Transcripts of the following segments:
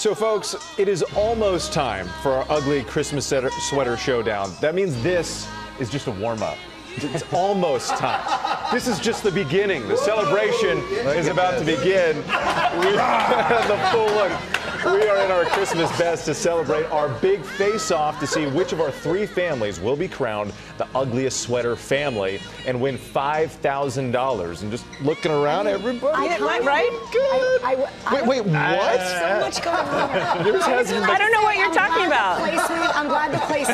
So, folks, it is almost time for our ugly Christmas sweater, showdown. That means this is just a warm up. It's almost time. This is just the beginning. The celebration is about to begin. The full look. We are in our Christmas best to celebrate our big face off to see which of our three families will be crowned the ugliest sweater family and win $5,000. And just looking around, everybody. I Right, right? Good. I, I, Wait, wait, what? So much going on. Yours has I don't know what you're talking glad about. the Placement, I'm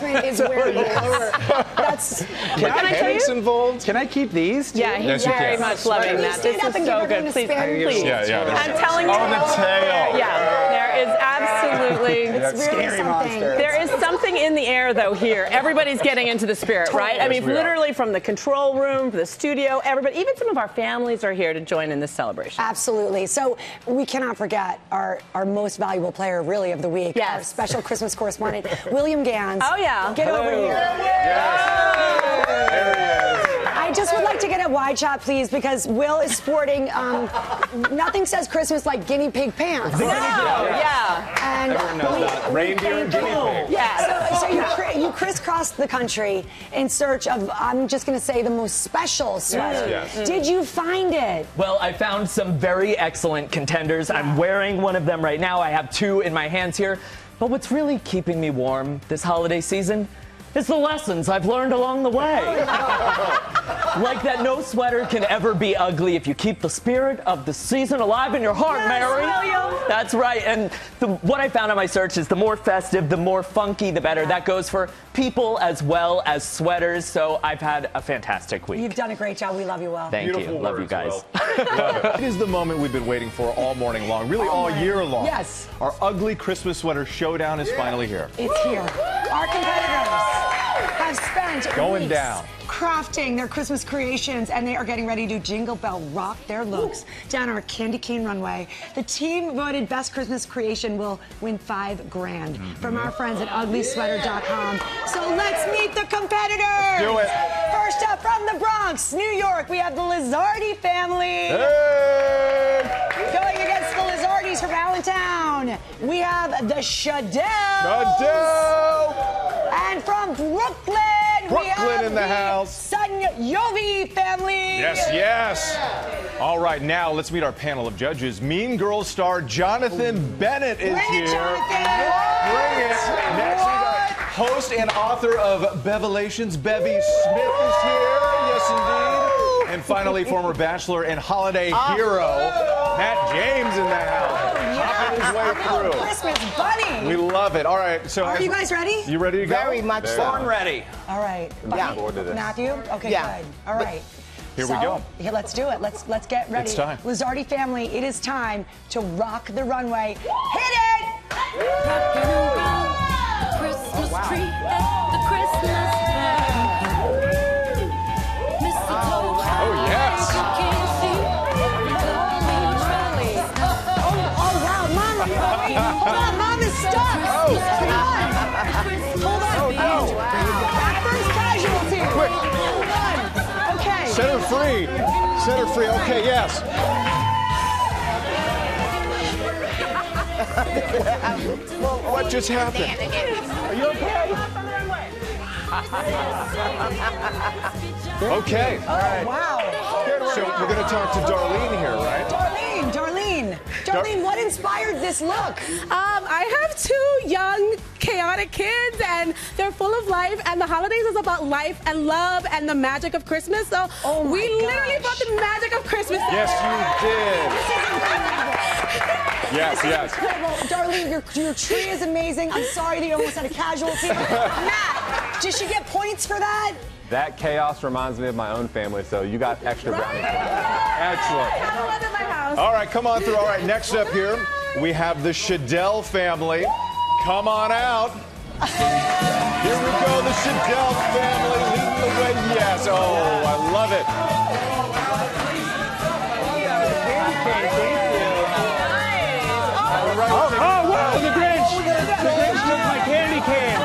glad placement is where it is. That's. Can I tell you? involved? Can I keep these? too? Yeah, he's Yes, very can. much loving that. This is and so good. a Please, spin? please. Yeah, yeah. I'm telling you. Oh, the tail. Yeah, there is absolutely. It's really Scary something. monster. There is something in the air, though, here. Everybody's getting into the spirit, right? I mean, we are. literally from the control room, the studio, everybody, even some of our families are here to join in this celebration. Absolutely. So we cannot forget our, our most valuable player, really, of the week. Yes. Our special Christmas correspondent, William Ganss. Oh, yeah. Get over Hello. here. There he is. I just would like to get a wide shot, please, because Will is sporting. Um, nothing says Christmas like guinea pig pants. No, yeah. And knows that. Reindeer and guinea pig. Yeah. So, so you, cri- you crisscrossed the country in search of, I'm just going to say, the most special sweater. yes. Did you find it? Well, I found some very excellent contenders. I'm wearing one of them right now. I have two in my hands here. But what's really keeping me warm this holiday season is the lessons I've learned along the way. like that no sweater can ever be ugly if you keep the spirit of the season alive in your heart, Mary. William. That's right. And the, what I found on my search is the more festive, the more funky, the better. That goes for people as well as sweaters. So I've had a fantastic week. You've done a great job. We love you, Will. Thank Beautiful you. Love you guys. Will. Love it. It is the moment we've been waiting for all morning long, really all year long. Yes. Our ugly Christmas sweater showdown is finally here. It's here. Our competitors have spent Going down. crafting their Christmas creations, and they are getting ready to jingle bell rock their looks down our candy cane runway. The team voted best Christmas creation will win five grand Mm-hmm. from our friends at uglysweater.com. So let's meet the competitors. Do it. First up from the Bronx, New York, we have the Lizardi family. Hey! Going against the Lizardis from Allentown, we have the Shadells. Adele! And from Brooklyn, Brooklyn in the house. Sun Yovi family. Yes, yes. All right, now let's meet our panel of judges. Mean Girls star Jonathan Bennett is Bring here. it, Jonathan. Bring it. Next, we got host and author of Bevelations, Bevy Smith is here. Yes, indeed. And finally, former Bachelor and holiday ah. hero, Matt James in the house. Hopping his way through. Christmas bunny. We love it. All right, so Are you guys ready? You ready to go? Very much There. so. Born ready. All right. Yeah. Bunny, forward to this. Matthew. Okay, Yeah. good. All right. Here we So, go. Yeah, let's do it. Let's let's get ready. It's time. Lizardi family, it is time to rock the runway. Hit it! Rocking around the Christmas tree at the her free. Set her free. Okay, yes. what just happened? Are you okay? Okay. Oh, wow. So we're going to talk to Darlene here, Darlene, Darlene, what inspired this look? Um, I have two young, chaotic kids, and they're full of life. And the holidays is about life and love and the magic of Christmas. So Oh my we literally gosh. brought the magic of Christmas. Yes, you did. Yes, yes. Incredible. Darlene, your, your tree is amazing. I'm sorry that you almost had a casualty. Matt, did she get points for that? That chaos reminds me of my own family, so you got extra brownie points. Excellent. I have one in my house. All right, come on through. All right, next up here, we have the Shadell family. Come on out. Here we go, the Shadell family leading the way. Yes, oh, I love it. Oh, wow, the Grinch! The Grinch took my candy cane.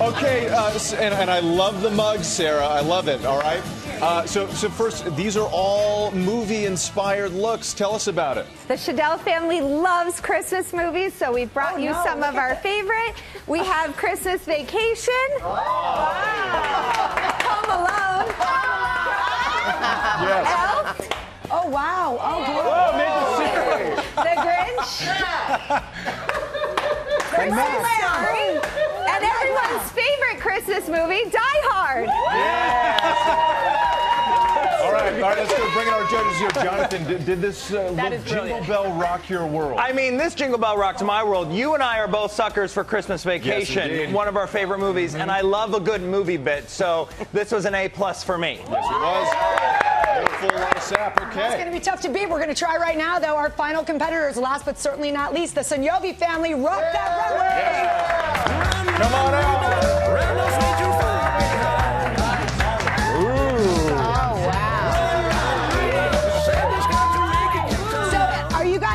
Okay, uh, and, and I love the mug, Sarah. I love it, all right? Uh, so, so first, these are all movie-inspired looks. Tell us about it. The Shadell family loves Christmas movies, so we've brought Oh, you no, some of our that. favorite. We have Christmas Vacation. Home Alone. Yes. Elf. Oh, wow. Oh, good. Oh, Maple Syrup. The Grinch. Christmas Story. And everyone's favorite Christmas movie, Die Hard. Judges here. Jonathan, did, did this uh, That Jingle brilliant. Bell rock your world? I mean, this Jingle Bell rocked my world. You and I are both suckers for Christmas Vacation, indeed. one of our favorite movies, and I love a good movie bit. So this was an A plus for me. yes, it was. Full lot of sap. It's going Okay. to be tough to beat. We're going to try right now, though. Our final competitors, last but certainly not least, the Sanyovi family. Rock that runway. Come on out.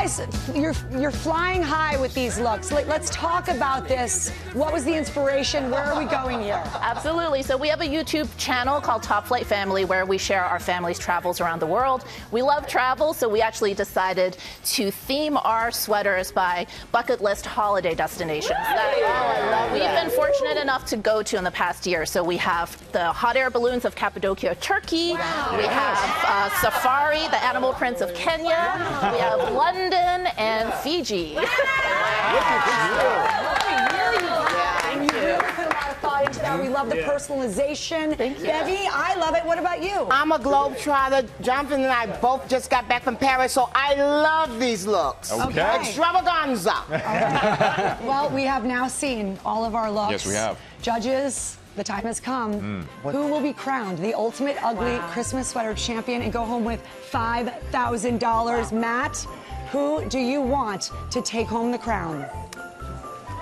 Guys? You're you're flying high with these looks. Let, let's talk about this. What was the inspiration? Where are we going here? Absolutely. So we have a YouTube channel called Top Flight Family where we share our family's travels around the world. We love travel, so we actually decided to theme our sweaters by bucket list holiday destinations that we've been fortunate enough to go to in the past year. So we have the hot air balloons of Cappadocia, Turkey. We have uh, Safari, the animal prints of Kenya. We have London and Fiji. And you really put a lot of thought into that. We love the personalization. Thank you. Bevy, I love it. What about you? I'm a globetrotter. Jonathan and I both just got back from Paris, so I love these looks. Okay. Extravaganza. Well, we have now seen all of our looks. Yes, we have. Judges, the time has come. Hmm. Who will be crowned the ultimate ugly Christmas sweater champion and go home with $5,000? Matt, who do you want to take home the crown?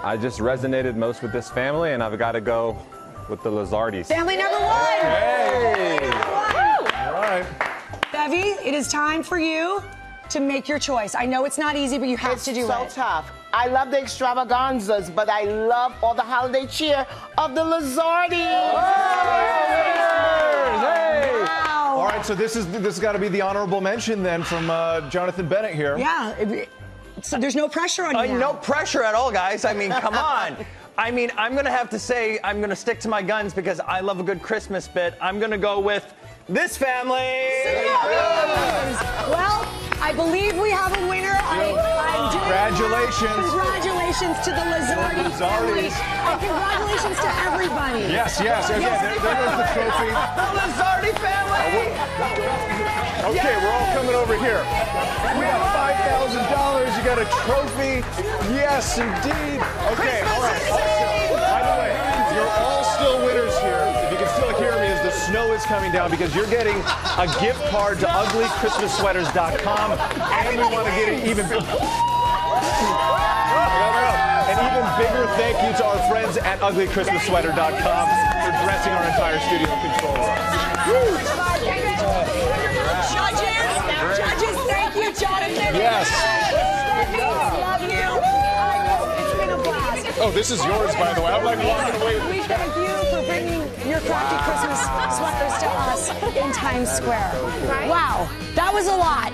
I just resonated most with this family, and I've got to go with the Lazardis. Family number one. Hey. Woo! All right. Bevy, it is time for you to make your choice. I know it's not easy, but you have It's to do so it. So tough. I love the extravaganzas, but I love all the holiday cheer of the Lazardis. So this is this has got to be the honorable mention then from uh, Jonathan Bennett here. Yeah. so there's no pressure on you. Uh, no pressure at all, guys. I mean, come on. I mean, I'm going to have to say I'm going to stick to my guns because I love a good Christmas bit. I'm going to go with this family. Well, I believe we have a winner. I, I'm doing Congratulations. Congratulations to the Lazardi family. And congratulations to everybody. Yes, yes. Okay, there, there goes the trophy. The Lazardi family. Oh, okay, we're all coming over here. We thousand dollars. You got a trophy. Yes, indeed. Okay, all right. Also, by the way, you're all still winners here. If you can still hear me, as the snow is coming down, because you're getting a gift card to uglychristmassweaters.com, and we want to get it even bigger. An even bigger thank you to our friends at uglychristmassweater.com for dressing our entire studio control. Judges, judges, thank you, Jonathan. Yes. Love you. It's been a blast. Oh, this is yours, by the way. I'm like walking away. We thank you for bringing your crafty Christmas sweaters to us in Times Square. Wow, that was a lot.